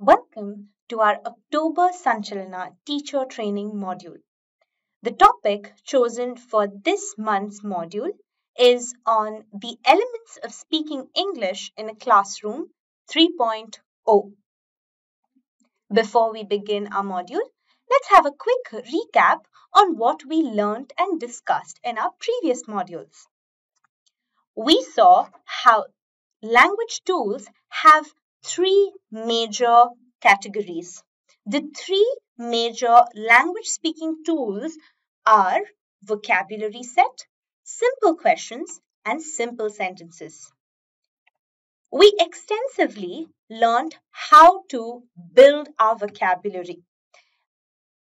Welcome to our October Sanchalana teacher training module. The topic chosen for this month's module is on the elements of speaking English in a classroom 3.0. Before we begin our module, let's have a quick recap on what we learned and discussed in our previous modules. We saw how language tools have three major categories. The three major language speaking tools are vocabulary set, simple questions, and simple sentences. We extensively learned how to build our vocabulary.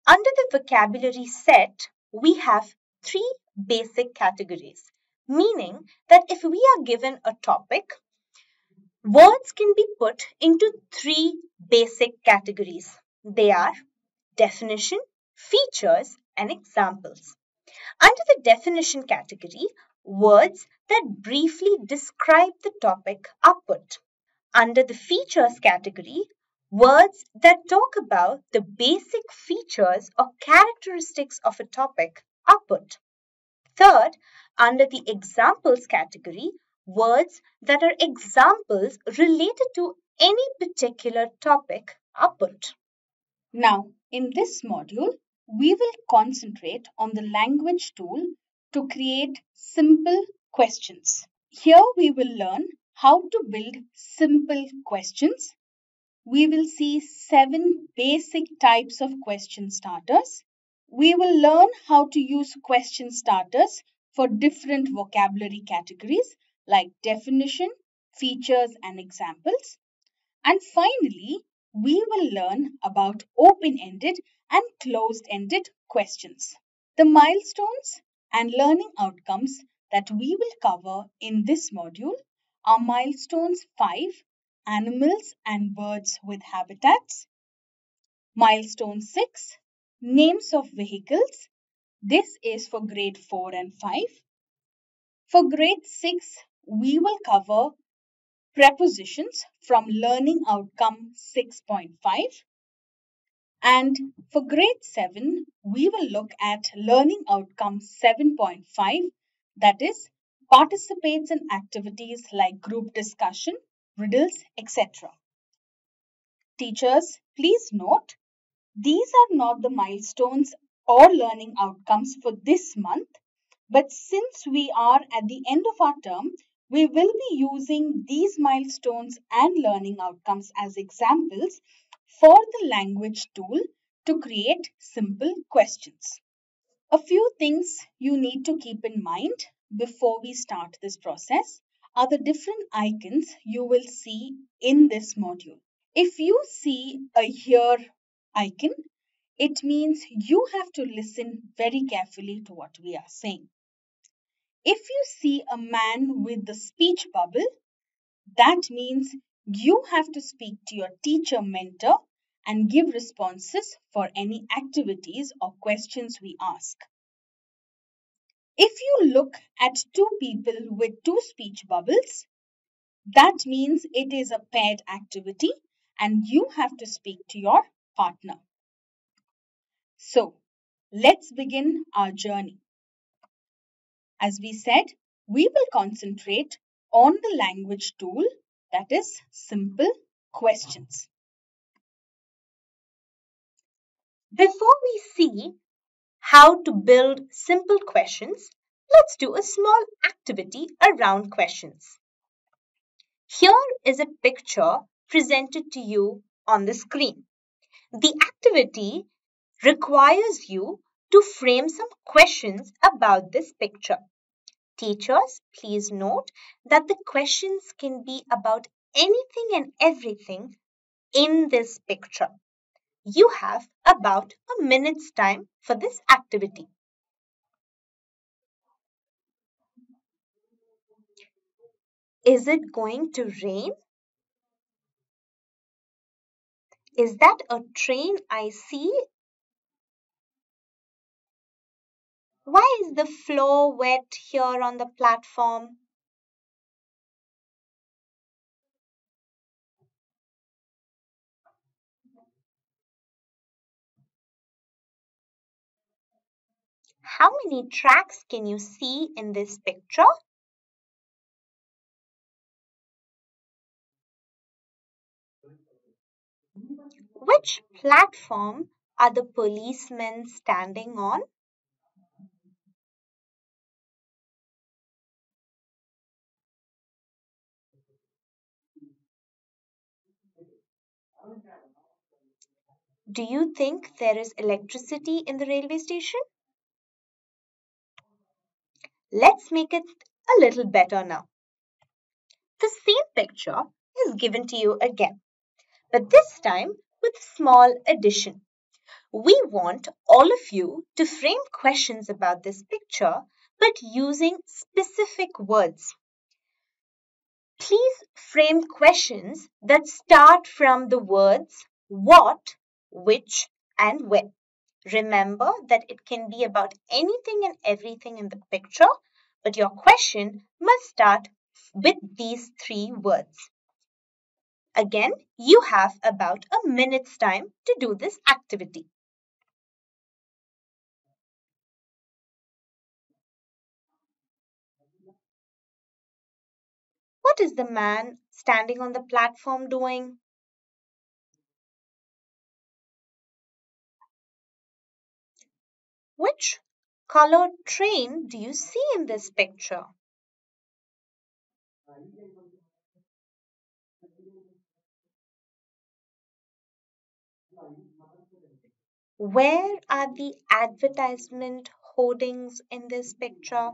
Under the vocabulary set, we have three basic categories, meaning that if we are given a topic, Words can be put into three basic categories. They are definition, features, and examples. Under the definition category, words that briefly describe the topic are put. Under the features category, words that talk about the basic features or characteristics of a topic are put. Third, under the examples category, words that are examples related to any particular topic are put. Now, in this module, we will concentrate on the language tool to create simple questions. Here we will learn how to build simple questions. We will see seven basic types of question starters. We will learn how to use question starters for different vocabulary categories like definition, features, and examples. And finally, we will learn about open-ended and closed-ended questions. The milestones and learning outcomes that we will cover in this module are milestones 5, animals and birds with habitats, milestone 6, names of vehicles. This is for grade 4 and 5. For grade 6, we will cover prepositions from learning outcome 6.5 and for grade 7 we will look at learning outcome 7.5 that is participates in activities like group discussion riddles etc teachers please note these are not the milestones or learning outcomes for this month but since we are at the end of our term we will be using these milestones and learning outcomes as examples for the language tool to create simple questions. A few things you need to keep in mind before we start this process are the different icons you will see in this module. If you see a here icon, it means you have to listen very carefully to what we are saying. If you see a man with the speech bubble, that means you have to speak to your teacher mentor and give responses for any activities or questions we ask. If you look at two people with two speech bubbles, that means it is a paired activity and you have to speak to your partner. So, let's begin our journey. As we said, we will concentrate on the language tool that is simple questions. Before we see how to build simple questions, let's do a small activity around questions. Here is a picture presented to you on the screen. The activity requires you to frame some questions about this picture. Teachers, please note that the questions can be about anything and everything in this picture. You have about a minute's time for this activity. Is it going to rain? Is that a train I see? Why is the floor wet here on the platform? How many tracks can you see in this picture? Which platform are the policemen standing on? Do you think there is electricity in the railway station? Let's make it a little better now. The same picture is given to you again, but this time with small addition. We want all of you to frame questions about this picture, but using specific words. Please frame questions that start from the words what, which, and where. Remember that it can be about anything and everything in the picture, but your question must start with these three words. Again, you have about a minute's time to do this activity. What is the man standing on the platform doing? Which colored train do you see in this picture? Where are the advertisement hoardings in this picture?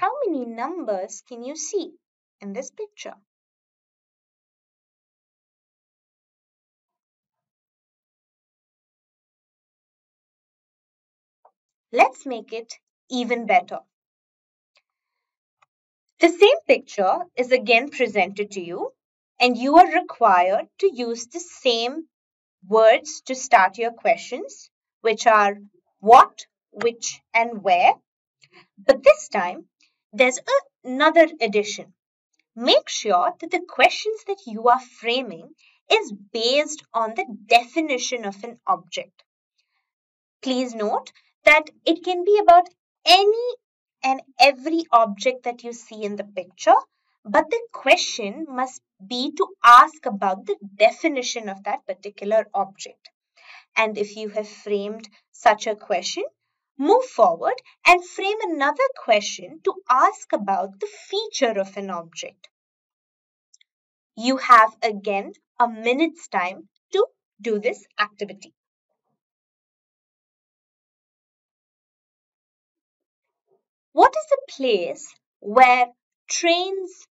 How many numbers can you see in this picture? Let's make it even better. The same picture is again presented to you and you are required to use the same words to start your questions, which are what, which, and where. But this time, there's another addition. Make sure that the questions that you are framing is based on the definition of an object. Please note that it can be about any and every object that you see in the picture, but the question must be to ask about the definition of that particular object. And if you have framed such a question, move forward and frame another question to ask about the feature of an object. You have again a minute's time to do this activity. What is the place where trains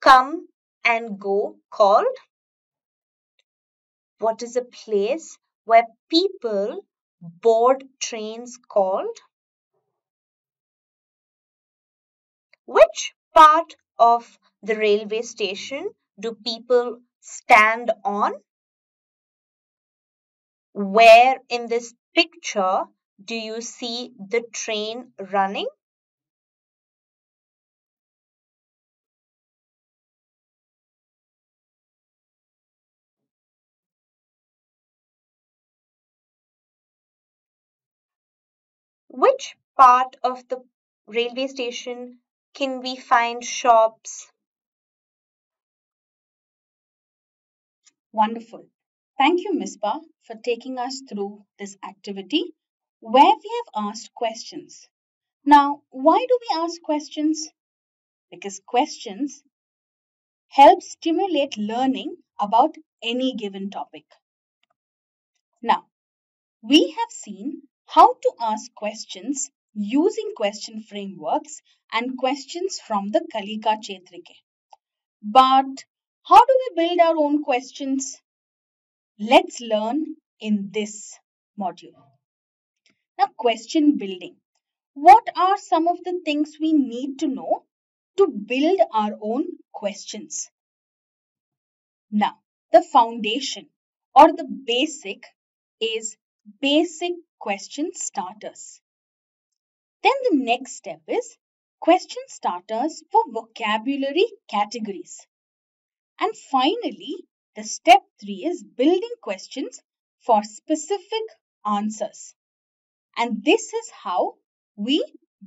come and go called? What is a place where people board trains called? Which part of the railway station do people stand on? Where in this picture do you see the train running? Which part of the railway station can we find shops? Wonderful. Thank you, Misbah, for taking us through this activity where we have asked questions. Now, why do we ask questions? Because questions help stimulate learning about any given topic. Now, we have seen how to ask questions using question frameworks and questions from the Kalika Chetarike. But how do we build our own questions? Let's learn in this module. Now, question building. What are some of the things we need to know to build our own questions? Now, the foundation or the basic is basic question starters. Then the next step is question starters for vocabulary categories. And finally, the step three is building questions for specific answers. And this is how we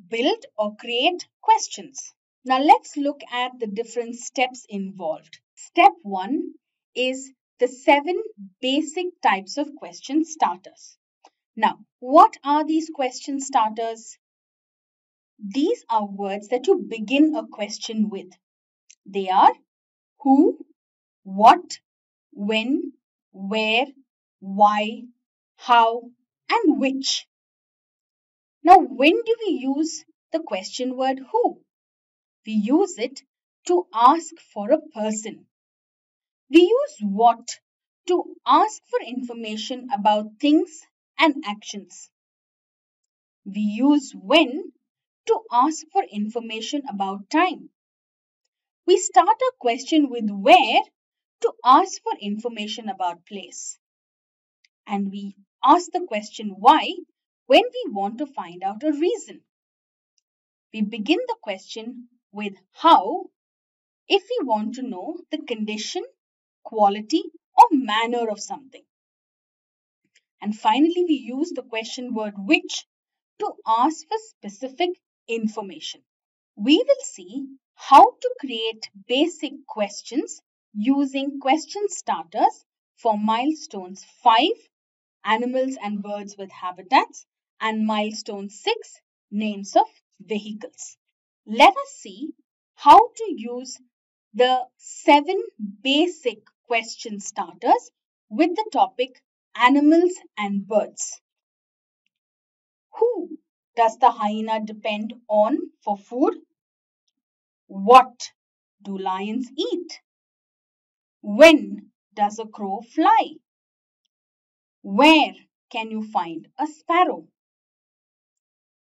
build or create questions. Now let's look at the different steps involved. Step one is the seven basic types of question starters. Now, what are these question starters? These are words that you begin a question with. They are who, what, when, where, why, how, and which. Now, when do we use the question word who? We use it to ask for a person. We use what to ask for information about things and actions. We use when to ask for information about time. We start a question with where to ask for information about place. And we ask the question why when we want to find out a reason. We begin the question with how if we want to know the condition quality, or manner of something. And finally, we use the question word which to ask for specific information. We will see how to create basic questions using question starters for milestones 5, animals and birds with habitats, and milestone 6, names of vehicles. Let us see how to use the seven basic question starters with the topic animals and birds. Who does the hyena depend on for food? What do lions eat? When does a crow fly? Where can you find a sparrow?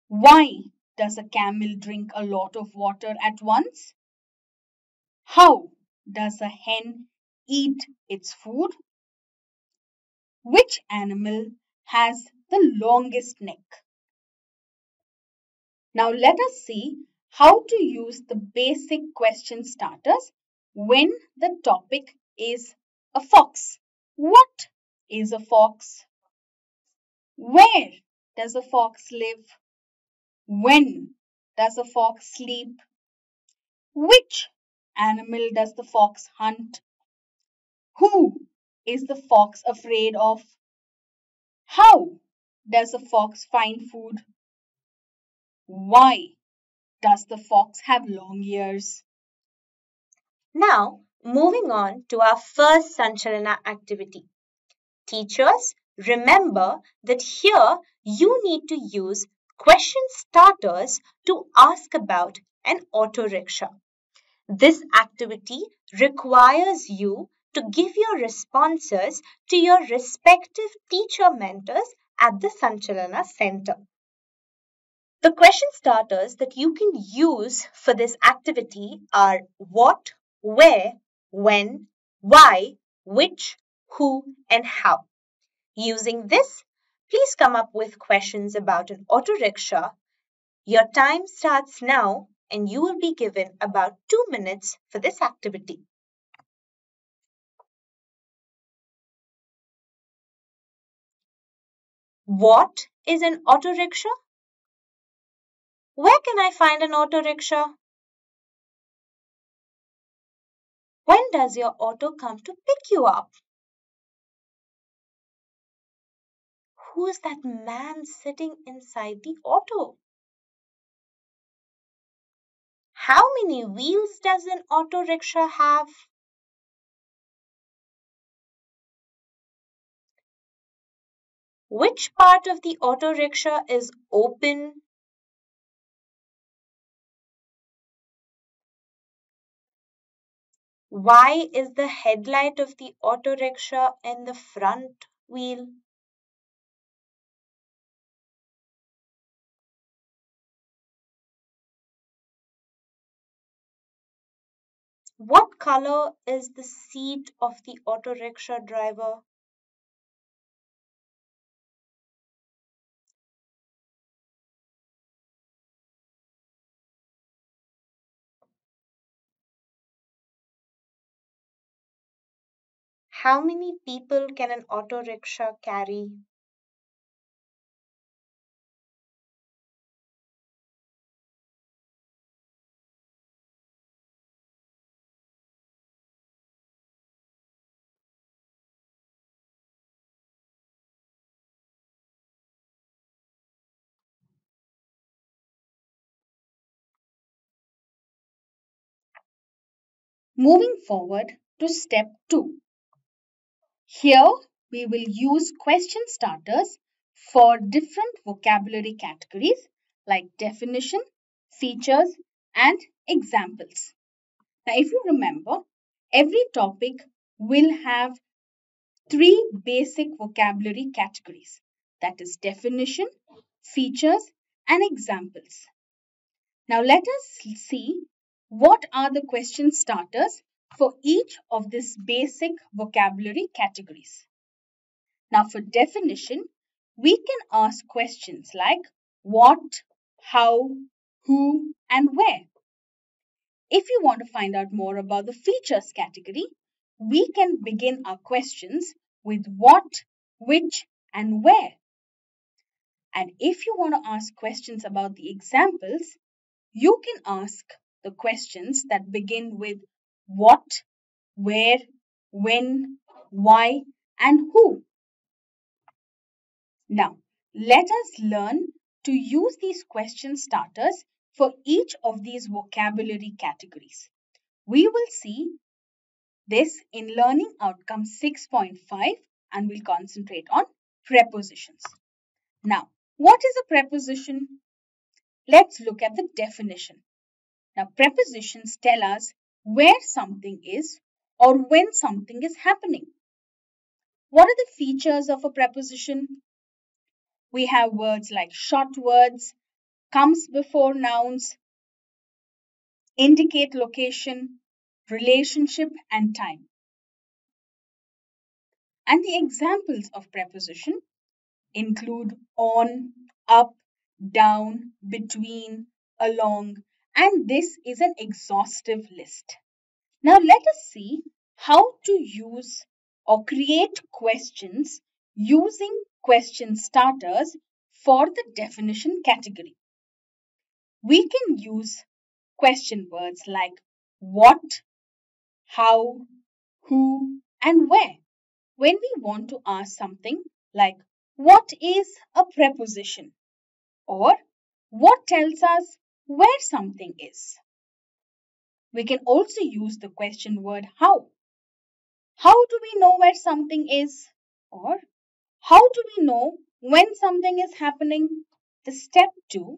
Why does a camel drink a lot of water at once? How does a hen eat its food? Which animal has the longest neck? Now let us see how to use the basic question starters when the topic is a fox. What is a fox? Where does a fox live? When does a fox sleep? Which animal does the fox hunt? Who is the fox afraid of? How does the fox find food? Why does the fox have long ears? Now, moving on to our first Sanchalana activity. Teachers, remember that here you need to use question starters to ask about an auto rickshaw. This activity requires you to give your responses to your respective teacher mentors at the Sanchalana Center. The question starters that you can use for this activity are what, where, when, why, which, who, and how. Using this, please come up with questions about an auto rickshaw. Your time starts now and you will be given about two minutes for this activity. What is an auto rickshaw? Where can I find an auto rickshaw? When does your auto come to pick you up? Who is that man sitting inside the auto? How many wheels does an auto rickshaw have? Which part of the auto rickshaw is open? Why is the headlight of the auto rickshaw in the front wheel? What color is the seat of the auto rickshaw driver? How many people can an auto rickshaw carry? Moving forward to step 2. Here we will use question starters for different vocabulary categories like definition, features and examples. Now if you remember, every topic will have three basic vocabulary categories that is definition, features and examples. Now let us see what are the question starters for each of these basic vocabulary categories? Now, for definition, we can ask questions like what, how, who, and where. If you want to find out more about the features category, we can begin our questions with what, which, and where. And if you want to ask questions about the examples, you can ask the questions that begin with what, where, when, why, and who. Now, let us learn to use these question starters for each of these vocabulary categories. We will see this in Learning Outcome 6.5 and we'll concentrate on prepositions. Now, what is a preposition? Let's look at the definition. Now, prepositions tell us where something is or when something is happening. What are the features of a preposition? We have words like short words, comes before nouns, indicate location, relationship, and time. And the examples of preposition include on, up, down, between, along, and this is an exhaustive list. Now let us see how to use or create questions using question starters for the definition category. We can use question words like what, how, who, and where when we want to ask something like what is a preposition or what tells us where something is. We can also use the question word how. How do we know where something is? Or how do we know when something is happening? The step two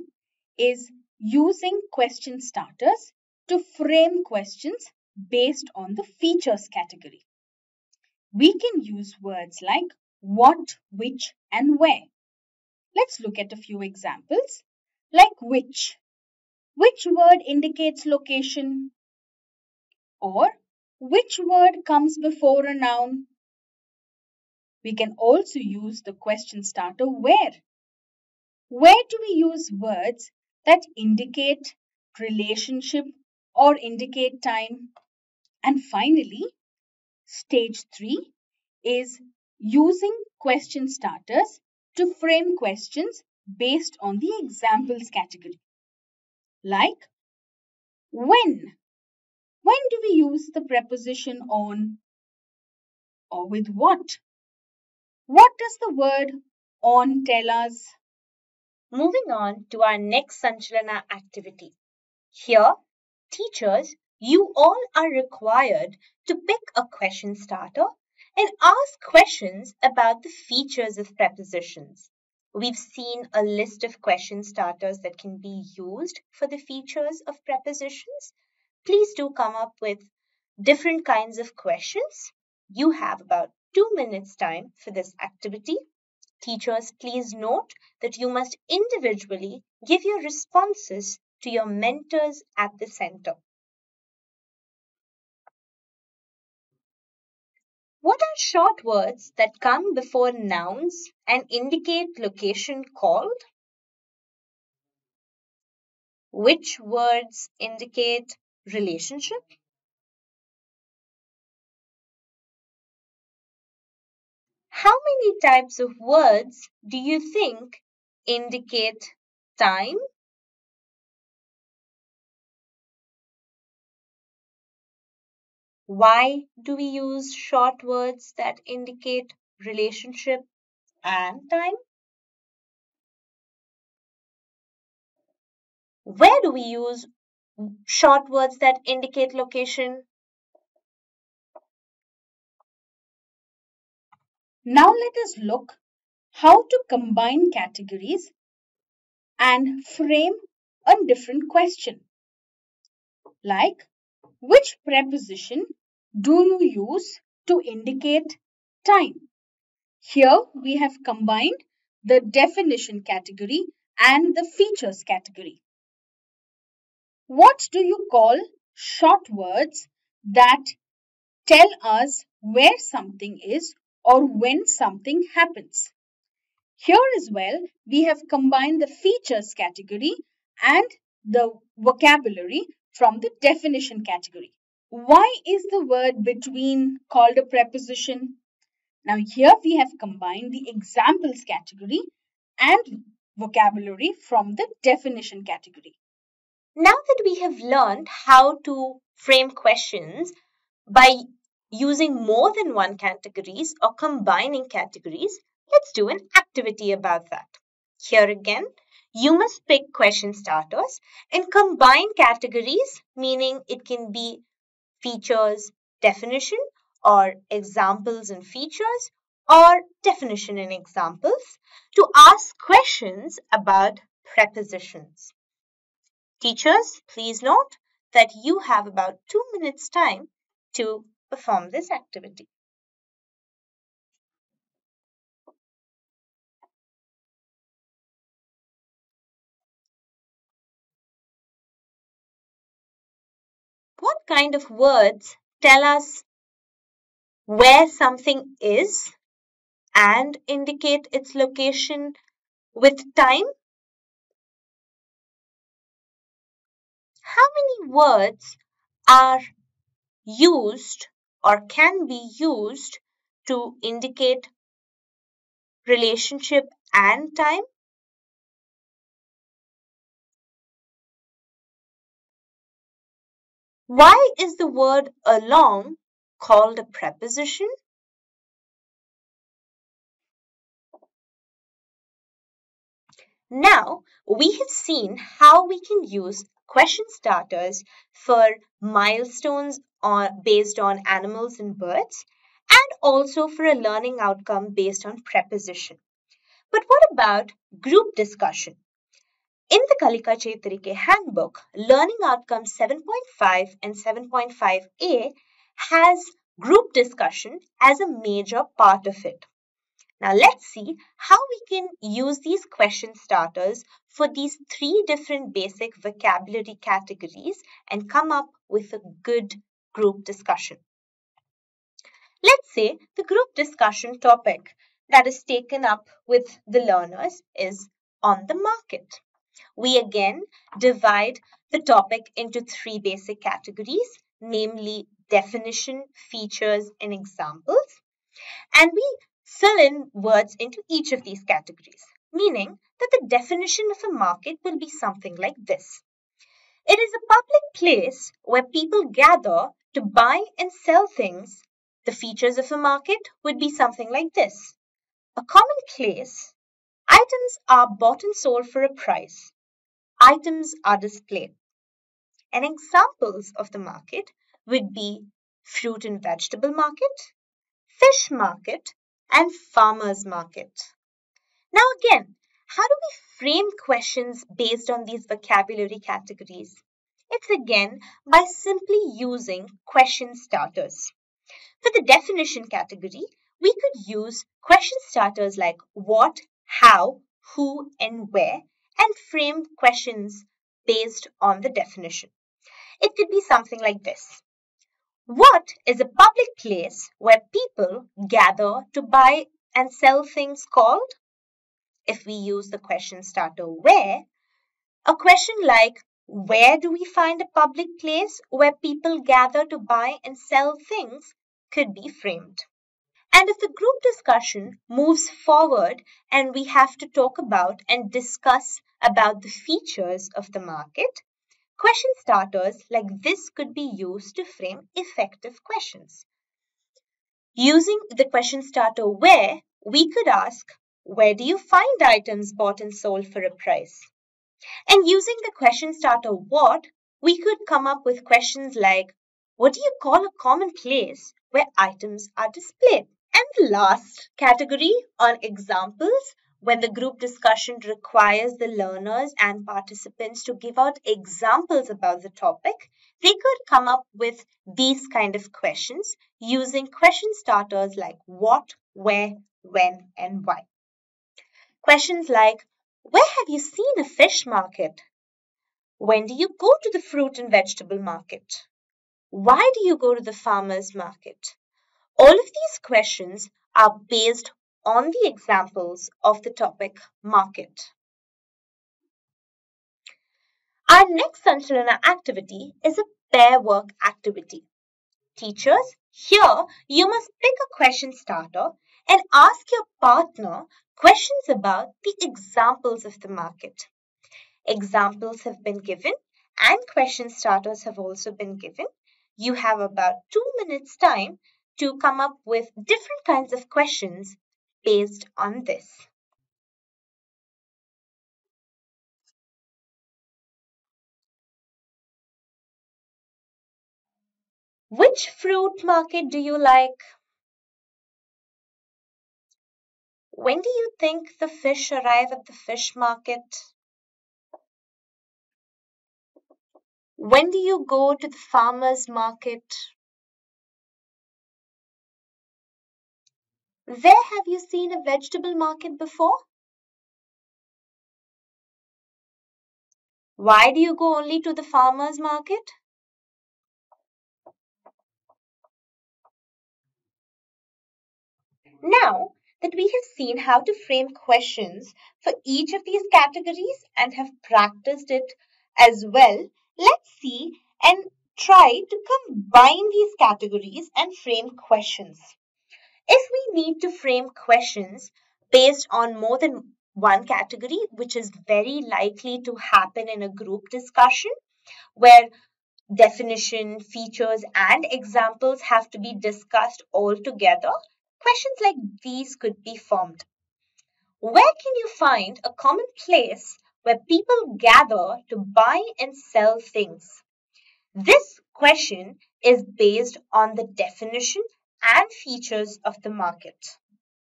is using question starters to frame questions based on the features category. We can use words like what, which, and where. Let's look at a few examples like which. Which word indicates location? Or which word comes before a noun? We can also use the question starter where. Where do we use words that indicate relationship or indicate time? And finally, stage three is using question starters to frame questions based on the examples category like when. When do we use the preposition on or with what? What does the word on tell us? Moving on to our next Sanchalana activity. Here, teachers, you all are required to pick a question starter and ask questions about the features of prepositions. We've seen a list of question starters that can be used for the features of prepositions. Please do come up with different kinds of questions. You have about two minutes time for this activity. Teachers, please note that you must individually give your responses to your mentors at the center. What are short words that come before nouns and indicate location called? Which words indicate relationship? How many types of words do you think indicate time? Why do we use short words that indicate relationship and time? Where do we use short words that indicate location? Now let us look how to combine categories and frame a different question. Like, which preposition do you use to indicate time? Here we have combined the definition category and the features category. What do you call short words that tell us where something is or when something happens? Here as well, we have combined the features category and the vocabulary from the definition category. Why is the word between called a preposition? Now here we have combined the examples category and vocabulary from the definition category. Now that we have learned how to frame questions by using more than one categories or combining categories, let's do an activity about that. Here again, you must pick question starters and combine categories, meaning it can be features, definition, or examples and features, or definition and examples, to ask questions about prepositions. Teachers, please note that you have about two minutes time to perform this activity. What kind of words tell us where something is and indicate its location with time? How many words are used or can be used to indicate relationship and time? Why is the word along called a preposition? Now, we have seen how we can use question starters for milestones on, based on animals and birds, and also for a learning outcome based on preposition. But what about group discussion? In the Kalika Chetarike handbook, Learning Outcomes 7.5 and 7.5a has group discussion as a major part of it. Now let's see how we can use these question starters for these three different basic vocabulary categories and come up with a good group discussion. Let's say the group discussion topic that is taken up with the learners is on the market. We again divide the topic into three basic categories, namely definition, features, and examples. And we fill in words into each of these categories, meaning that the definition of a market will be something like this. It is a public place where people gather to buy and sell things. The features of a market would be something like this. A common place, items are bought and sold for a price. Items are displayed. And examples of the market would be fruit and vegetable market, fish market, and farmer's market. Now again, how do we frame questions based on these vocabulary categories? It's again by simply using question starters. For the definition category, we could use question starters like what, how, who, and where, and frame questions based on the definition. It could be something like this. What is a public place where people gather to buy and sell things called? If we use the question starter where, a question like where do we find a public place where people gather to buy and sell things could be framed. And if the group discussion moves forward and we have to talk about and discuss about the features of the market, question starters like this could be used to frame effective questions. Using the question starter where, we could ask, where do you find items bought and sold for a price? And using the question starter what, we could come up with questions like, what do you call a common place where items are displayed? And the last category on examples, when the group discussion requires the learners and participants to give out examples about the topic, they could come up with these kind of questions using question starters like what, where, when, and why. Questions like, where have you seen a fish market? When do you go to the fruit and vegetable market? Why do you go to the farmer's market? All of these questions are based on the examples of the topic market. Our next Sanchalana activity is a pair work activity. Teachers, here you must pick a question starter and ask your partner questions about the examples of the market. Examples have been given and question starters have also been given. You have about two minutes time to come up with different kinds of questions based on this. Which fruit market do you like? When do you think the fish arrive at the fish market? When do you go to the farmer's market? Where have you seen a vegetable market before? Why do you go only to the farmer's market? Now that we have seen how to frame questions for each of these categories and have practiced it as well, let's see and try to combine these categories and frame questions. If we need to frame questions based on more than one category, which is very likely to happen in a group discussion, where definition, features, and examples have to be discussed all together, questions like these could be formed. Where can you find a common place where people gather to buy and sell things? This question is based on the definition and features of the market.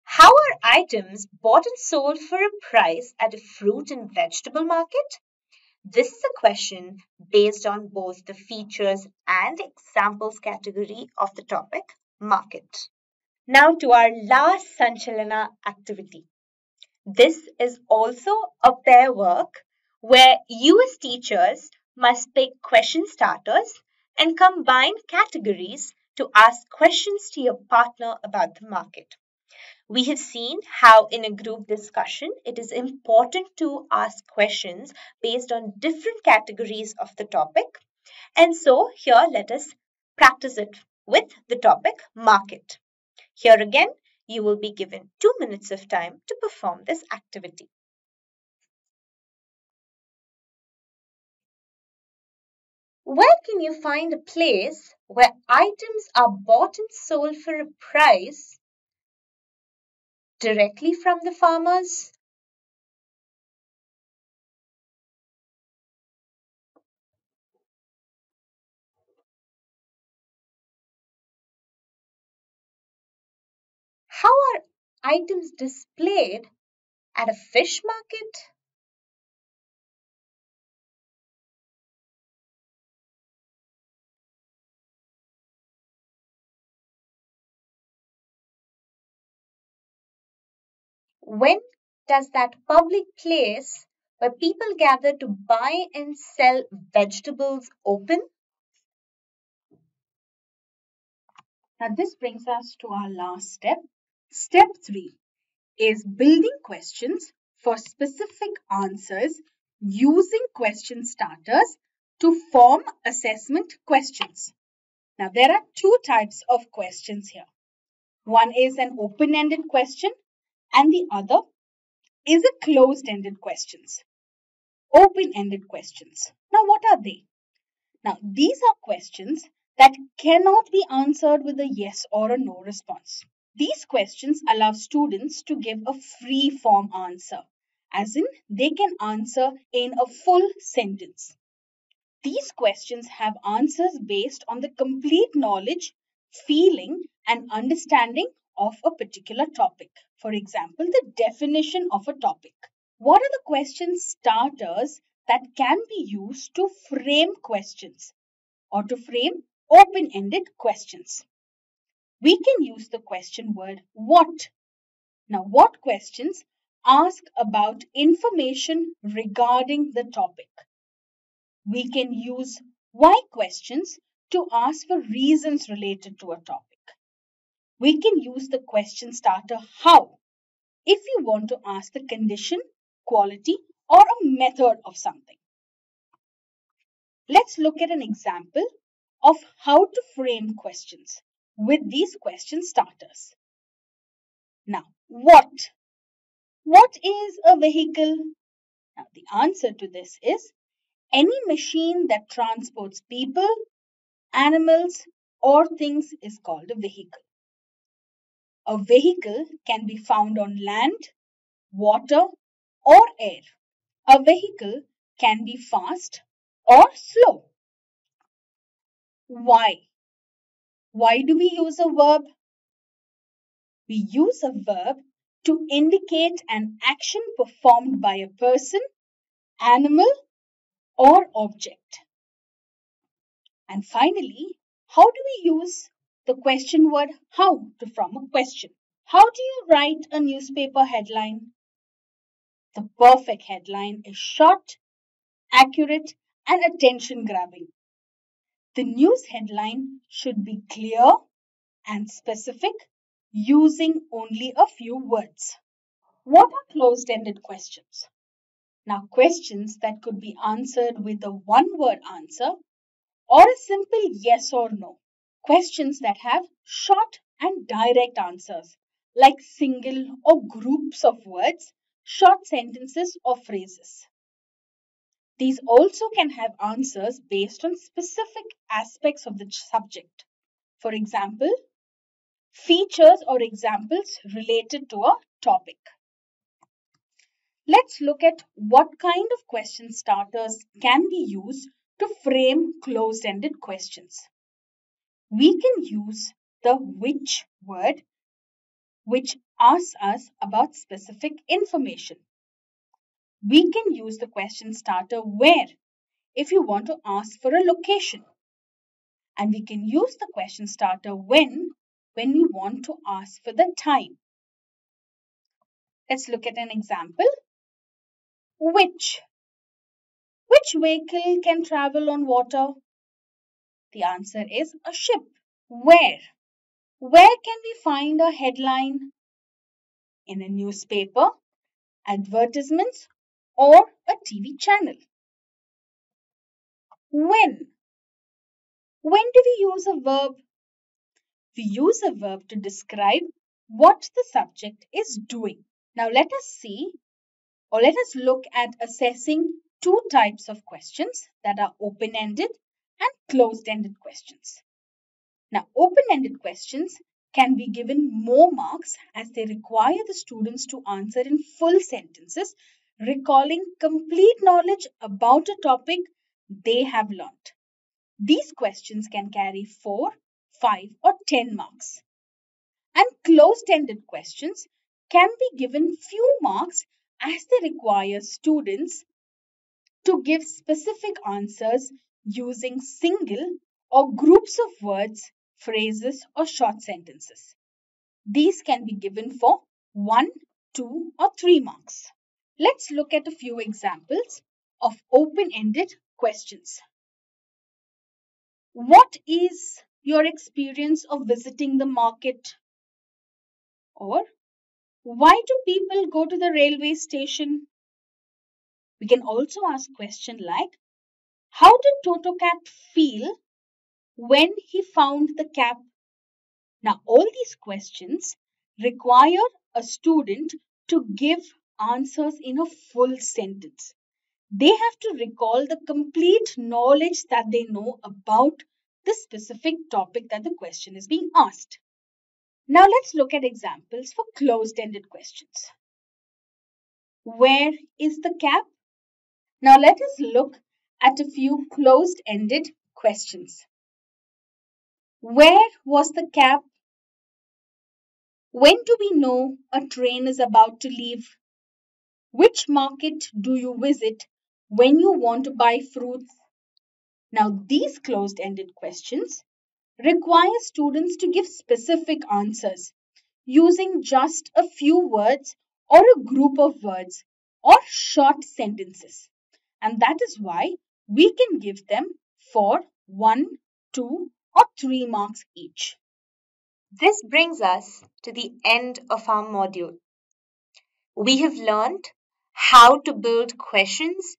How are items bought and sold for a price at a fruit and vegetable market? This is a question based on both the features and examples category of the topic market. Now to our last Sanchalana activity. This is also a pair work where you as teachers must pick question starters and combine categories to ask questions to your partner about the market. We have seen how in a group discussion, it is important to ask questions based on different categories of the topic. And so here let us practice it with the topic market. Here again, you will be given two minutes of time to perform this activity. Where can you find a place where items are bought and sold for a price directly from the farmers? How are items displayed at a fish market? When does that public place where people gather to buy and sell vegetables open? Now, this brings us to our last step, Step 3 is building questions for specific answers using question starters to form assessment questions. Now, there are two types of questions here. One is an open-ended question and the other is a closed-ended questions. Open-ended questions. Now what are they? Now these are questions that cannot be answered with a yes or a no response. These questions allow students to give a free form answer, as in they can answer in a full sentence. These questions have answers based on the complete knowledge, feeling, and understanding of a particular topic. For example, the definition of a topic. What are the question starters that can be used to frame questions or to frame open-ended questions? We can use the question word what. Now, what questions ask about information regarding the topic? We can use why questions to ask for reasons related to a topic. We can use the question starter how if you want to ask the condition, quality, or a method of something. Let's look at an example of how to frame questions with these question starters. Now, what? What is a vehicle? Now, the answer to this is any machine that transports people, animals, or things is called a vehicle. A vehicle can be found on land, water, or air. A vehicle can be fast or slow. Why? Why do we use a verb? We use a verb to indicate an action performed by a person, animal, or object. And finally, how do we use the question word how to form a question? How do you write a newspaper headline? The perfect headline is short, accurate, and attention grabbing. The news headline should be clear and specific using only a few words. What are closed ended questions? Now, questions that could be answered with a one word answer or a simple yes or no. Questions that have short and direct answers like single or groups of words, short sentences or phrases. These also can have answers based on specific aspects of the subject. For example, features or examples related to a topic. Let's look at what kind of question starters can be used to frame closed-ended questions. We can use the which word which asks us about specific information. We can use the question starter where if you want to ask for a location. And we can use the question starter when when we want to ask for the time. Let's look at an example. Which? Which vehicle can travel on water? The answer is a ship. Where? Where can we find a headline? In a newspaper, advertisements, or a TV channel. When? When do we use a verb? We use a verb to describe what the subject is doing. Now let us see or let us look at assessing two types of questions that are open-ended and closed-ended questions. Now, open-ended questions can be given more marks as they require the students to answer in full sentences, recalling complete knowledge about a topic they have learnt. These questions can carry 4, 5 or 10 marks. And closed-ended questions can be given few marks as they require students to give specific answers using single or groups of words, phrases, or short sentences. These can be given for 1, 2, or 3 marks. Let's look at a few examples of open-ended questions. What is your experience of visiting the market? Or why do people go to the railway station? We can also ask question like, how did Toto Cat feel when he found the cap? Now, all these questions require a student to give answers in a full sentence. They have to recall the complete knowledge that they know about the specific topic that the question is being asked. Now let's look at examples for closed-ended questions. Where is the cap? Now let us look at a few closed-ended questions. Where was the cap? When do we know a train is about to leave? Which market do you visit when you want to buy fruits? Now, these closed ended questions require students to give specific answers using just a few words or a group of words or short sentences. And that is why we can give them for 1, 2 or 3 marks each. This brings us to the end of our module. We have learned how to build questions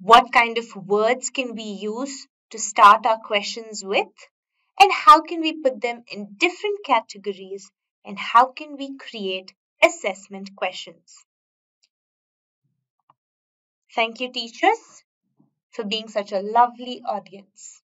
what kind of words can we use to start our questions with? And how can we put them in different categories? And how can we create assessment questions? Thank you, teachers, for being such a lovely audience.